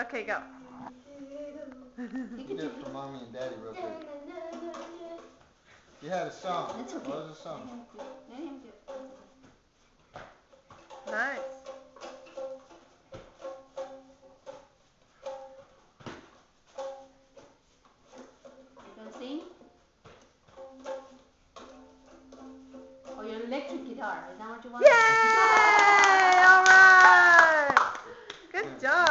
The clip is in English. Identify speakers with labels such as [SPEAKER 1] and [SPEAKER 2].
[SPEAKER 1] Okay, go.
[SPEAKER 2] You
[SPEAKER 3] Do it for mommy and daddy real quick. You had a song.
[SPEAKER 2] It's okay.
[SPEAKER 3] What was the song?
[SPEAKER 2] Let him do it. Let.
[SPEAKER 1] Nice.
[SPEAKER 2] You gonna sing? Or your electric guitar, is that what you want?
[SPEAKER 1] good job